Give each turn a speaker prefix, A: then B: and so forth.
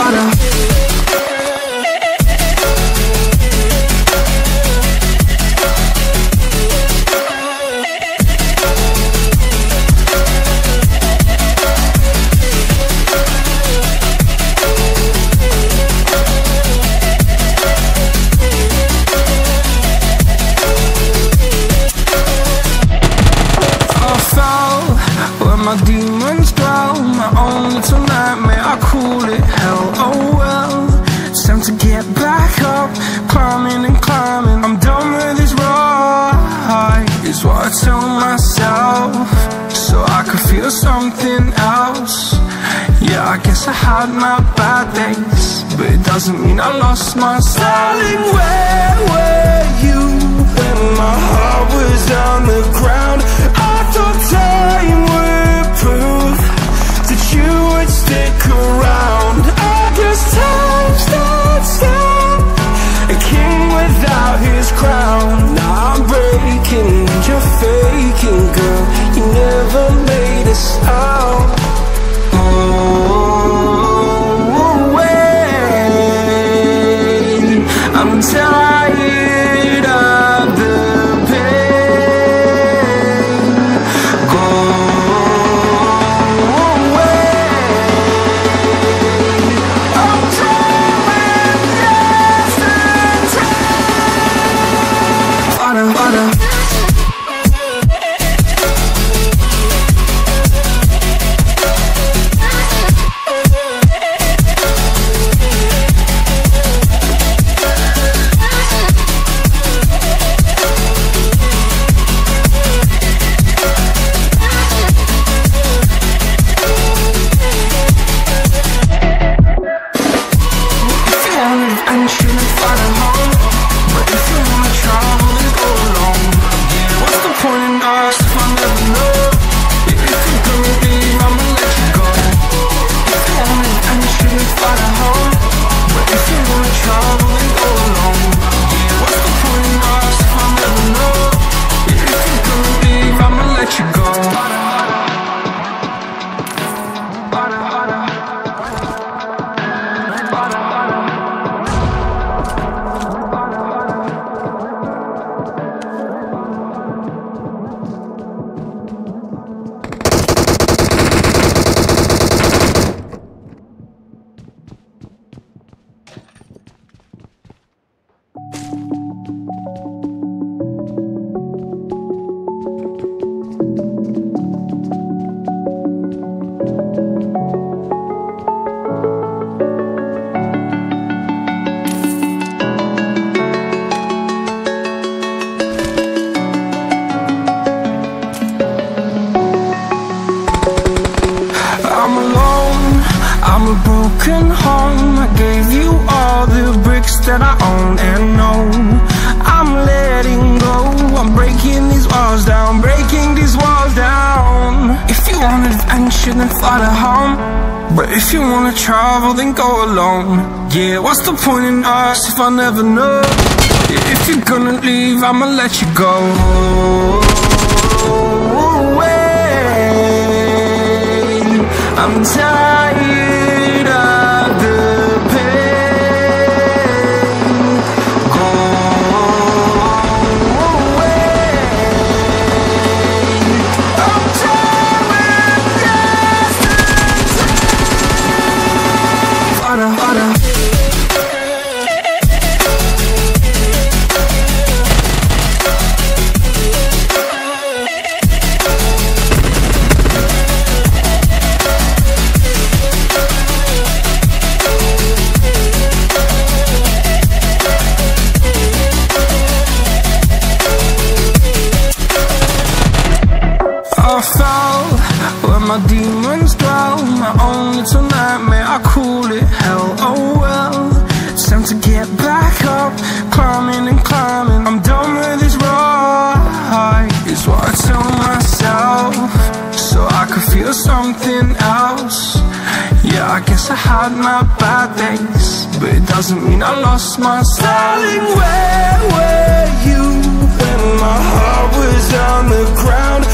A: Yesterday. Demons dwell. My own little nightmare, I call it hell. Oh well, it's time to get back up, climbing and climbing. I'm done with this ride, is what I tell myself, so I could feel something else. Yeah, I guess I had my bad days, but it doesn't mean I lost my style. Darling, where were you when my heart was wait. I'm adventure, then follow home. But if you wanna travel, then go alone. Yeah, what's the point in us if I never know? If you're gonna leave, I'ma let you go. Away. I'm tired demons dwell My own little nightmare, I call it? Hell, oh well. It's time to get back up, climbing and climbing. I'm done with this ride, It's what I tell myself. So I could feel something else. Yeah, I guess I had my bad days. But it doesn't mean I lost my style Darling, where were you when my heart was on the ground?